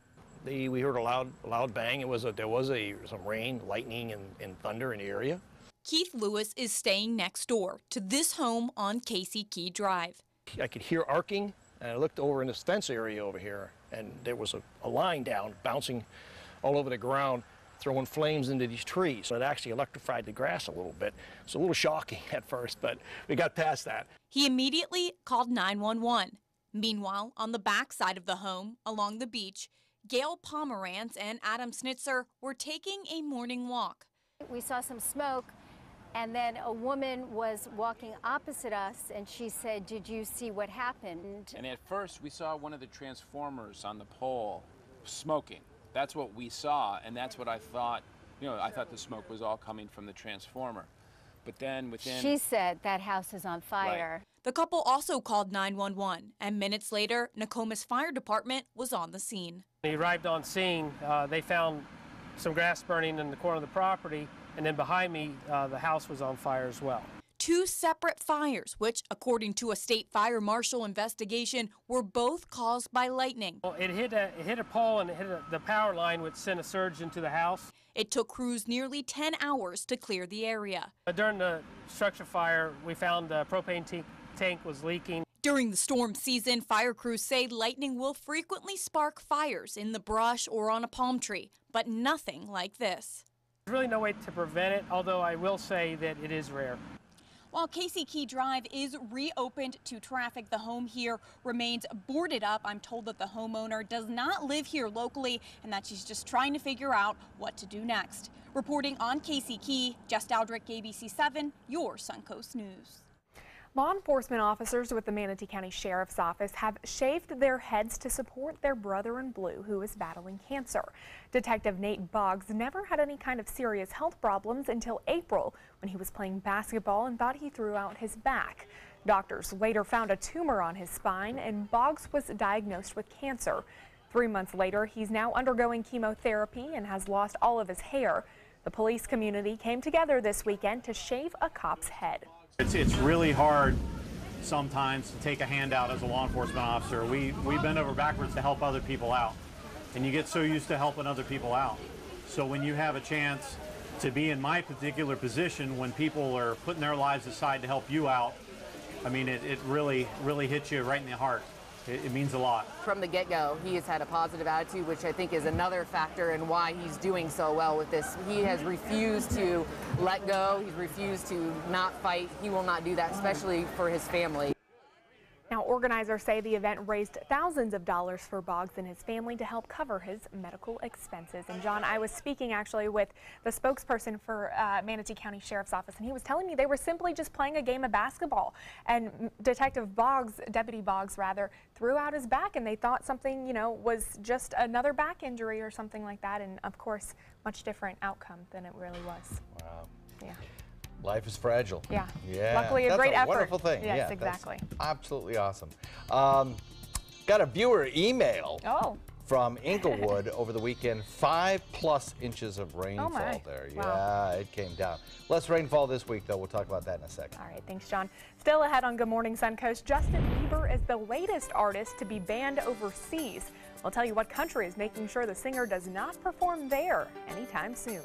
The, we heard a loud, loud bang. It was a, there was a, some rain, lightning, and, and thunder in the area. Keith Lewis is staying next door to this home on Casey Key Drive. I could hear arcing, and I looked over in this fence area over here, and there was a, a line down bouncing all over the ground, throwing flames into these trees. So it actually electrified the grass a little bit. It's a little shocking [LAUGHS] at first, but we got past that. He immediately called 911. Meanwhile, on the back side of the home, along the beach, Gail Pomerantz and Adam Snitzer were taking a morning walk. We saw some smoke and then a woman was walking opposite us and she said, Did you see what happened? And at first, we saw one of the transformers on the pole smoking. That's what we saw, and that's what I thought. You know, I thought the smoke was all coming from the transformer. But then within. She said that house is on fire. Right. The couple also called 911, and minutes later, Nokomis Fire Department was on the scene. They arrived on scene. Uh, they found some grass burning in the corner of the property and then behind me, uh, the house was on fire as well. Two separate fires, which, according to a state fire marshal investigation, were both caused by lightning. Well, it hit a, it hit a pole and it hit a, the power line, which sent a surge into the house. It took crews nearly 10 hours to clear the area. During the structure fire, we found the propane tank was leaking. During the storm season, fire crews say lightning will frequently spark fires in the brush or on a palm tree, but nothing like this. There's really no way to prevent it, although I will say that it is rare. While Casey Key Drive is reopened to traffic, the home here remains boarded up. I'm told that the homeowner does not live here locally and that she's just trying to figure out what to do next. Reporting on Casey Key, Jess Aldrich, ABC 7, your Suncoast News. Law enforcement officers with the Manatee County Sheriff's Office have shaved their heads to support their brother in blue who is battling cancer. Detective Nate Boggs never had any kind of serious health problems until April when he was playing basketball and thought he threw out his back. Doctors later found a tumor on his spine and Boggs was diagnosed with cancer. Three months later, he's now undergoing chemotherapy and has lost all of his hair. The police community came together this weekend to shave a cop's head. It's, it's really hard sometimes to take a handout as a law enforcement officer. We, we bend over backwards to help other people out. And you get so used to helping other people out. So when you have a chance to be in my particular position when people are putting their lives aside to help you out, I mean, it, it really, really hits you right in the heart. It, it means a lot. From the get-go, he has had a positive attitude, which I think is another factor in why he's doing so well with this. He has refused to let go. He's refused to not fight. He will not do that, especially for his family. Now, organizers say the event raised thousands of dollars for Boggs and his family to help cover his medical expenses. And John, I was speaking actually with the spokesperson for uh, Manatee County Sheriff's Office, and he was telling me they were simply just playing a game of basketball. And Detective Boggs, Deputy Boggs rather, threw out his back, and they thought something, you know, was just another back injury or something like that. And of course, much different outcome than it really was. Wow. Yeah. Life is fragile. Yeah. Yeah. Luckily, a that's great a effort. wonderful thing. Yes, yeah, exactly. Absolutely awesome. Um, got a viewer email. Oh. From Englewood over the weekend, five plus inches of rainfall Oh, there. Wow. Yeah, it came down. Less rainfall this week, though. We'll talk about that in a second. All right, thanks, John. Still ahead on Good Morning Suncoast, Justin Bieber is the latest artist to be banned overseas. We'll tell you what country is making sure the singer does not perform there anytime soon.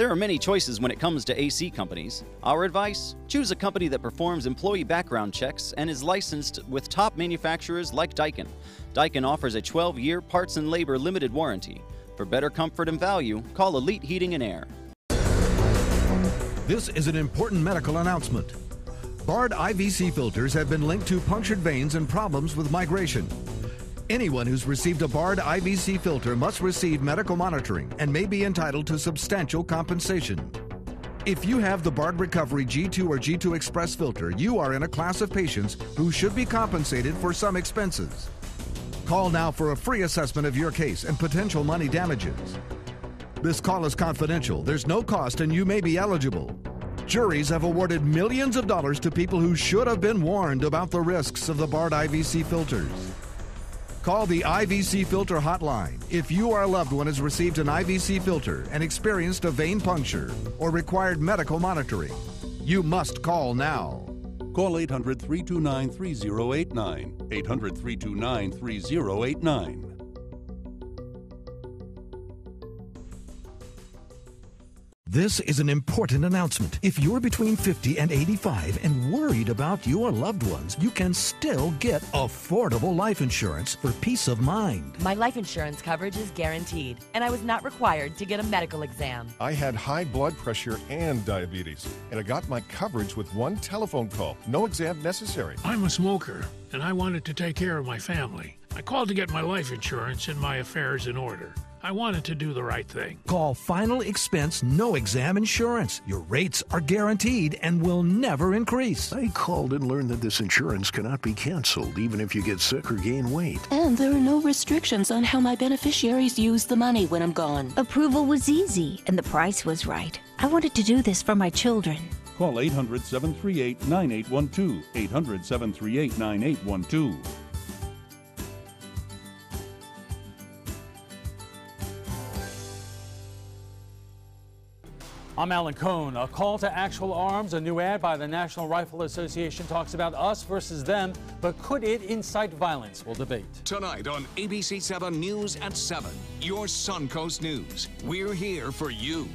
There are many choices when it comes to AC companies. Our advice choose a company that performs employee background checks and is licensed with top manufacturers like Daikin. Daikin offers a 12 year parts and labor limited warranty. For better comfort and value, call Elite Heating and Air. This is an important medical announcement. Bard IVC filters have been linked to punctured veins and problems with migration. Anyone who's received a Bard IVC filter must receive medical monitoring and may be entitled to substantial compensation. If you have the Bard Recovery G2 or G2 Express filter, you are in a class of patients who should be compensated for some expenses. Call now for a free assessment of your case and potential money damages. This call is confidential, there's no cost, and you may be eligible. Juries have awarded millions of dollars to people who should have been warned about the risks of the Bard IVC filters. Call the IVC Filter Hotline if you or a loved one has received an IVC filter and experienced a vein puncture or required medical monitoring. You must call now. Call 800 329 3089. 800 329 3089. This is an important announcement. If you're between 50 and 85 and worried about your loved ones, you can still get affordable life insurance for peace of mind. My life insurance coverage is guaranteed, and I was not required to get a medical exam. I had high blood pressure and diabetes, and I got my coverage with one telephone call. No exam necessary. I'm a smoker, and I wanted to take care of my family. I called to get my life insurance and my affairs in order. I wanted to do the right thing. Call Final Expense No Exam Insurance. Your rates are guaranteed and will never increase. I called and learned that this insurance cannot be canceled even if you get sick or gain weight. And there are no restrictions on how my beneficiaries use the money when I'm gone. Approval was easy, and the price was right. I wanted to do this for my children. Call 800 738 9812. 800 738 9812. I'm Alan Cohn. A call to actual arms, a new ad by the National Rifle Association talks about us versus them, but could it incite violence? We'll debate. Tonight on ABC 7 News at 7, your Suncoast News. We're here for you.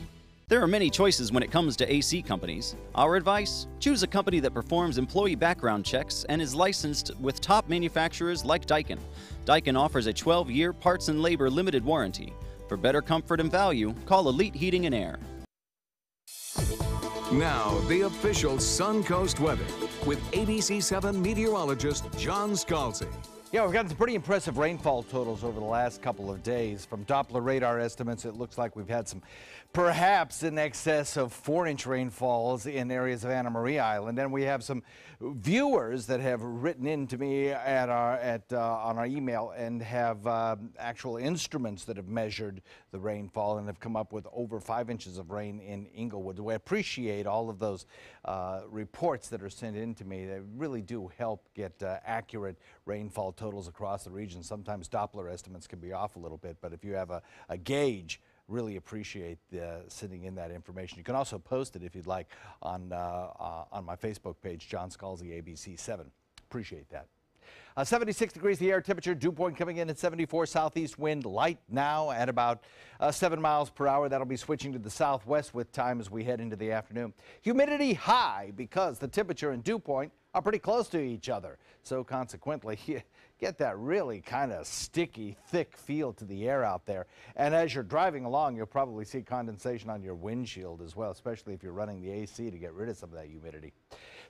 There are many choices when it comes to AC companies. Our advice choose a company that performs employee background checks and is licensed with top manufacturers like Daikin. Daikin offers a 12 year parts and labor limited warranty. For better comfort and value, call Elite Heating and Air. Now, the official Suncoast weather with ABC 7 meteorologist John Scalzo. Yeah, we've gotten some pretty impressive rainfall totals over the last couple of days. From Doppler radar estimates, it looks like we've had some perhaps in excess of four inch rainfalls in areas of Anna Maria Island. And we have some viewers that have written in to me at our, at, uh, on our email and have uh, actual instruments that have measured the rainfall and have come up with over five inches of rain in Englewood. We appreciate all of those uh, reports that are sent in to me. They really do help get uh, accurate rainfall totals across the region. Sometimes Doppler estimates can be off a little bit, but if you have a, a gauge, really appreciate uh, sending in that information. You can also post it if you'd like on, uh, uh, on my Facebook page, John Scalzo, ABC7. Appreciate that. Uh, 76 degrees the air temperature, dew point coming in at 74, southeast wind light now at about uh, 7 miles per hour. That'll be switching to the southwest with time as we head into the afternoon. Humidity high because the temperature and dew point are pretty close to each other. So consequently, [LAUGHS] get that really kind of sticky, thick feel to the air out there. And as you're driving along, you'll probably see condensation on your windshield as well, especially if you're running the AC to get rid of some of that humidity.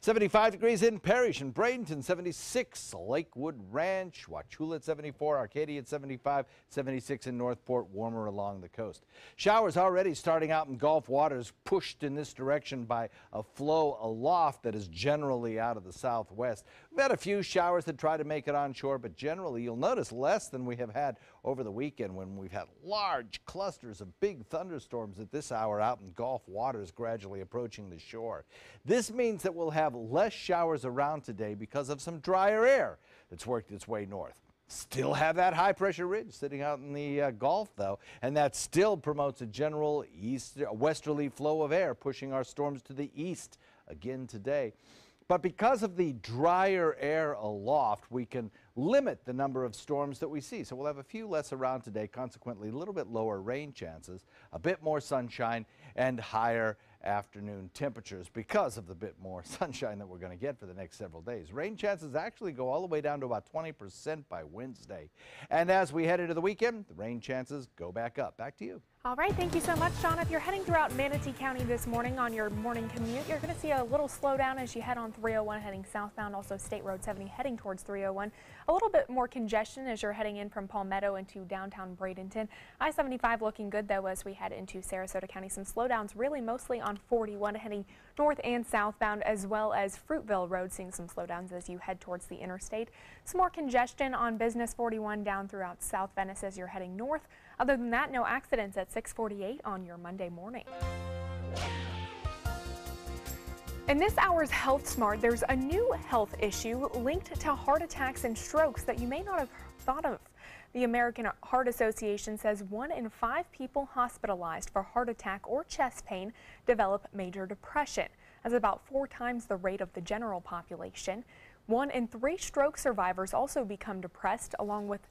75 degrees in Parrish and Bradenton, 76, Lakewood Ranch, Wauchula at 74, Arcadia at 75, 76 in Northport, warmer along the coast. Showers already starting out in Gulf waters, pushed in this direction by a flow aloft that is generally out of the southwest. We've had a few showers that try to make it onshore, but generally you'll notice less than we have had over the weekend when we've had large clusters of big thunderstorms at this hour out in Gulf waters gradually approaching the shore. This means that we'll have less showers around today because of some drier air that's worked its way north. Still have that high pressure ridge sitting out in the uh, Gulf though, and that still promotes a general east westerly flow of air pushing our storms to the east again today. But because of the drier air aloft, we can limit the number of storms that we see. So we'll have a few less around today, consequently a little bit lower rain chances, a bit more sunshine, and higher afternoon temperatures because of the bit more [LAUGHS] sunshine that we're going to get for the next several days. Rain chances actually go all the way down to about 20% by Wednesday. And as we head into the weekend, the rain chances go back up. Back to you. All right, thank you so much, Sean. If you're heading throughout Manatee County this morning on your morning commute, you're going to see a little slowdown as you head on 301 heading southbound, also State Road 70 heading towards 301. A little bit more congestion as you're heading in from Palmetto into downtown Bradenton. I-75 looking good though as we head into Sarasota County. Some slowdowns really mostly on 41 heading north and southbound as well as Fruitville Road seeing some slowdowns as you head towards the interstate. Some more congestion on Business 41 down throughout South Venice as you're heading north. Other than that, no accidents at 648 on your Monday morning. In this hour's Health Smart, there's a new health issue linked to heart attacks and strokes that you may not have thought of. The American Heart Association says one in five people hospitalized for heart attack or chest pain develop major depression. That's about four times the rate of the general population. One in three stroke survivors also become depressed, along with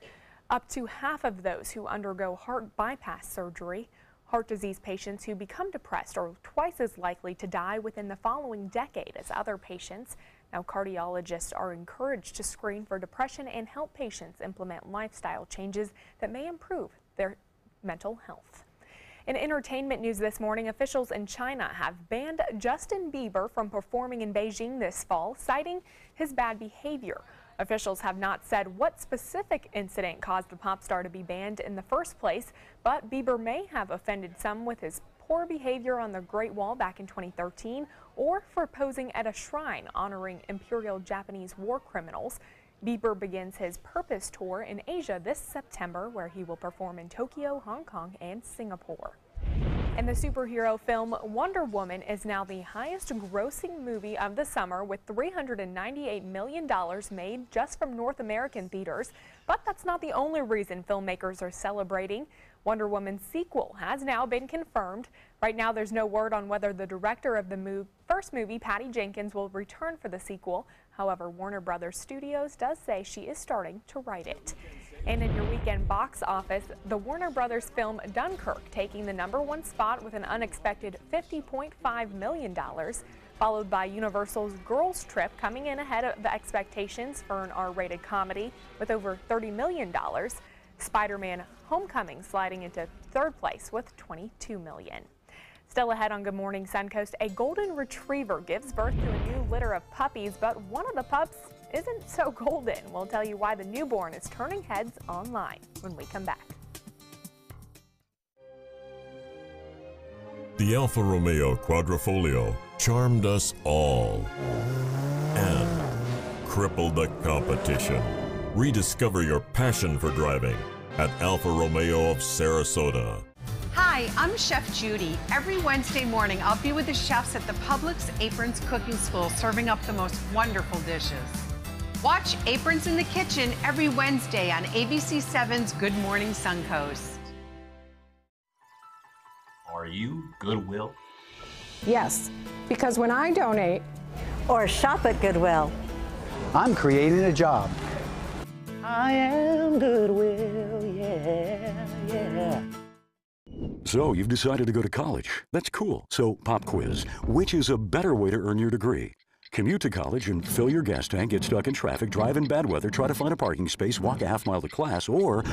up to half of those who undergo heart bypass surgery. Heart disease patients who become depressed are twice as likely to die within the following decade as other patients. Now, cardiologists are encouraged to screen for depression and help patients implement lifestyle changes that may improve their mental health. In entertainment news this morning, officials in China have banned Justin Bieber from performing in Beijing this fall, citing his bad behavior. Officials have not said what specific incident caused the pop star to be banned in the first place, but Bieber may have offended some with his poor behavior on the Great Wall back in 2013 or for posing at a shrine honoring Imperial Japanese war criminals. Bieber begins his Purpose Tour in Asia this September, where he will perform in Tokyo, Hong Kong, and Singapore. And the superhero film Wonder Woman is now the highest grossing movie of the summer with $398 million made just from North American theaters. But that's not the only reason filmmakers are celebrating. Wonder Woman's sequel has now been confirmed. Right now, there's no word on whether the director of the move, first movie, Patty Jenkins, will return for the sequel. However, Warner Brothers Studios does say she is starting to write it. And in your weekend box office, the Warner Brothers film Dunkirk taking the number one spot with an unexpected $50.5 million, followed by Universal's Girls Trip coming in ahead of the expectations for an R-rated comedy with over $30 million. Spider-Man Homecoming sliding into third place with 22 million. Still ahead on Good Morning Suncoast, a golden retriever gives birth to a new litter of puppies, but one of the pups isn't so [LAUGHS] golden. We'll tell you why the newborn is turning heads online when we come back. The Alfa Romeo Quadrifoglio charmed us all and crippled the competition. Rediscover your passion for driving at Alfa Romeo of Sarasota. Hi, I'm Chef Judy. Every Wednesday morning, I'll be with the chefs at the Publix Aprons Cooking School serving up the most wonderful dishes. Watch Aprons in the Kitchen every Wednesday on ABC7's Good Morning Suncoast. Are you Goodwill? Yes, because when I donate or shop at Goodwill, I'm creating a job. I am Goodwill, yeah, yeah. So you've decided to go to college. That's cool. So pop quiz. Which is a better way to earn your degree? Commute to college and fill your gas tank, get stuck in traffic, drive in bad weather, try to find a parking space, walk a half mile to class, or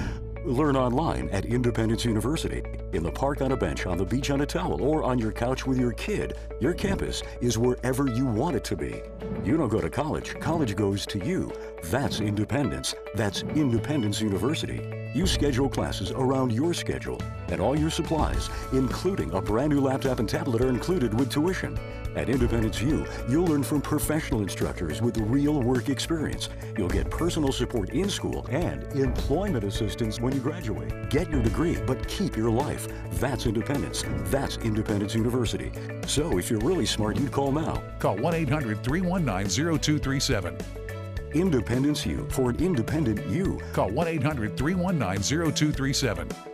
learn online at Independence University. In the park on a bench, on the beach on a towel, or on your couch with your kid, your campus is wherever you want it to be. You don't go to college, college goes to you. That's independence. That's Independence University. You schedule classes around your schedule, and all your supplies, including a brand new laptop and tablet, are included with tuition. At Independence U, you'll learn from professional instructors with real work experience. You'll get personal support in school and employment assistance when you graduate. Get your degree, but keep your life. That's independence. That's Independence University. So if you're really smart, you'd call now. Call 1 800 319 0237. Independence U for an independent you. Call 1 800 319 0237.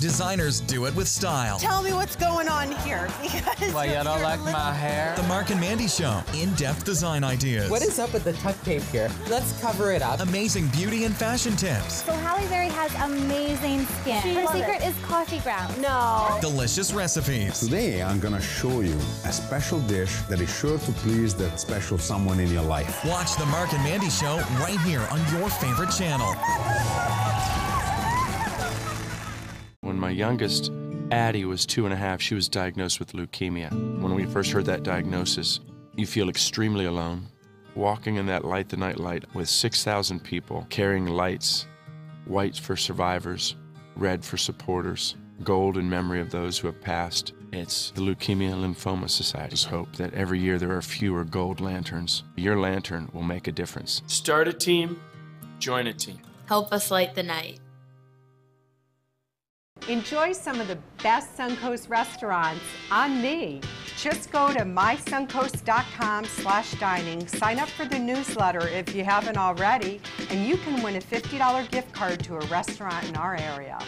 Designers do it with style. Tell me what's going on here. [LAUGHS] Because Why, you don't like my hair? The Mark and Mandy Show. In depth design ideas. What is up with the tuck tape here? Let's cover it up. Amazing beauty and fashion tips. So Halle Berry has amazing skin. Her secret is coffee grounds. No. Delicious recipes. Today, I'm going to show you a special dish that is sure to please that special someone in your life. Watch The Mark and Mandy Show right here on your favorite channel. When my youngest, Addie, was two and a half, she was diagnosed with leukemia. When we first heard that diagnosis, you feel extremely alone. Walking in that light the night light with 6,000 people carrying lights, white for survivors, red for supporters, gold in memory of those who have passed. It's the Leukemia and Lymphoma Society's hope that every year there are fewer gold lanterns. Your lantern will make a difference. Start a team, join a team. Help us light the night. Enjoy some of the best Suncoast restaurants on me. Just go to mysuncoast.com slash dining, sign up for the newsletter if you haven't already, and you can win a $50 gift card to a restaurant in our area.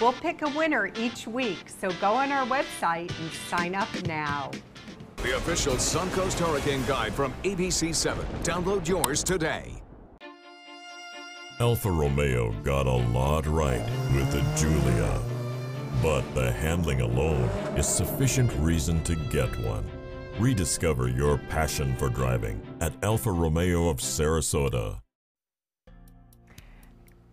We'll pick a winner each week, so go on our website and sign up now. The official Suncoast Hurricane Guide from ABC7. Download yours today. Alfa Romeo got a lot right with the Giulia. But the handling alone is sufficient reason to get one. Rediscover your passion for driving at Alfa Romeo of Sarasota.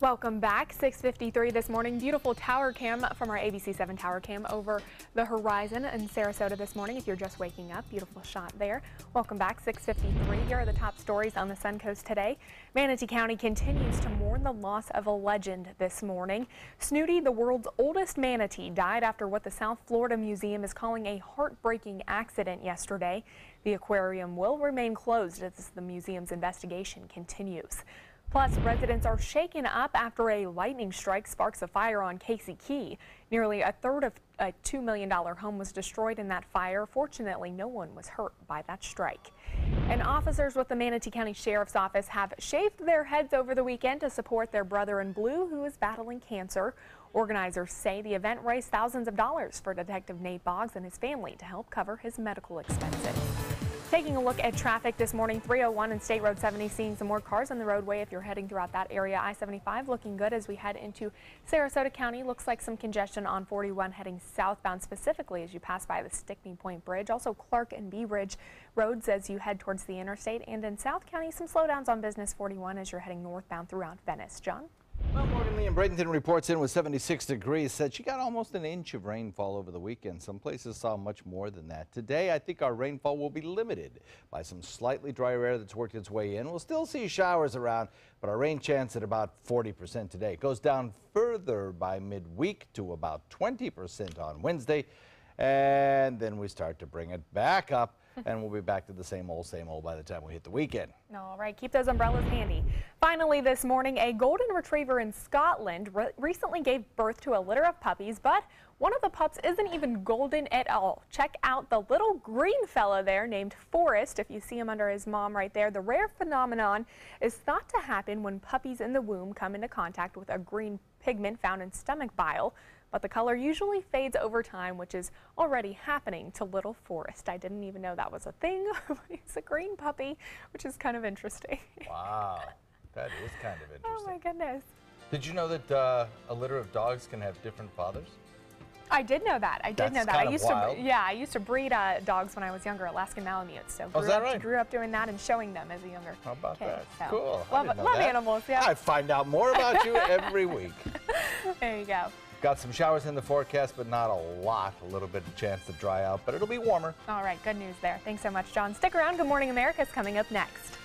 Welcome back. 653 this morning. Beautiful tower cam from our ABC7 tower cam over the horizon in Sarasota this morning. If you're just waking up, beautiful shot there. Welcome back. 653. Here are the top stories on the Suncoast today. Manatee County continues to mourn the loss of a legend this morning. Snooty, the world's oldest manatee, died after what the South Florida Museum is calling a heartbreaking accident yesterday. The aquarium will remain closed as the museum's investigation continues. Plus, residents are shaken up after a lightning strike sparks a fire on Casey Key. Nearly a third of a $2 million home was destroyed in that fire. Fortunately, no one was hurt by that strike. And officers with the Manatee County Sheriff's Office have shaved their heads over the weekend to support their brother in blue who is battling cancer. Organizers say the event raised thousands of dollars for Detective Nate Boggs and his family to help cover his medical expenses. Taking a look at traffic this morning, 301 and State Road 70 seeing some more cars on the roadway if you're heading throughout that area. I-75 looking good as we head into Sarasota County. Looks like some congestion on 41 heading southbound specifically as you pass by the Stickney Point Bridge. Also Clark and Bee Ridge roads as you head towards the interstate. And in South County, some slowdowns on Business 41 as you're heading northbound throughout Venice. John? Well, Morgan Lee in Bradenton reports in with 76 degrees. Said she got almost an inch of rainfall over the weekend. Some places saw much more than that. Today, I think our rainfall will be limited by some slightly drier air that's worked its way in. We'll still see showers around, but our rain chance at about 40% today. It goes down further by midweek to about 20% on Wednesday. And then we start to bring it back up [LAUGHS] and we'll be back to the same old, same old by the time we hit the weekend. All right, keep those umbrellas handy. Finally, this morning, a golden retriever in Scotland re recently gave birth to a litter of puppies, but one of the pups isn't even golden at all. Check out the little green fella there named Forrest. If you see him under his mom right there, the rare phenomenon is thought to happen when puppies in the womb come into contact with a green pigment found in stomach bile but the color usually fades over time, which is already happening to Little Forest. I didn't even know that was a thing. [LAUGHS] He's a green puppy, which is kind of interesting. Wow, that is [LAUGHS] kind of interesting. Oh my goodness. Did you know that uh, a litter of dogs can have different fathers? I did know that. I did That's know that. kind I of used wild. to, yeah, I used to breed uh, dogs when I was younger, Alaskan Malamutes. So Oh, is grew that up, right? grew up doing that and showing them as a younger How about kid. that? So, Cool. Love, love that. animals. Yeah. I find out more about you [LAUGHS] every week. there you go. Got some showers in the forecast, but not a lot. A little bit of chance to dry out, but it'll be warmer. All right, good news there. Thanks so much, John. Stick around. Good Morning America is coming up next.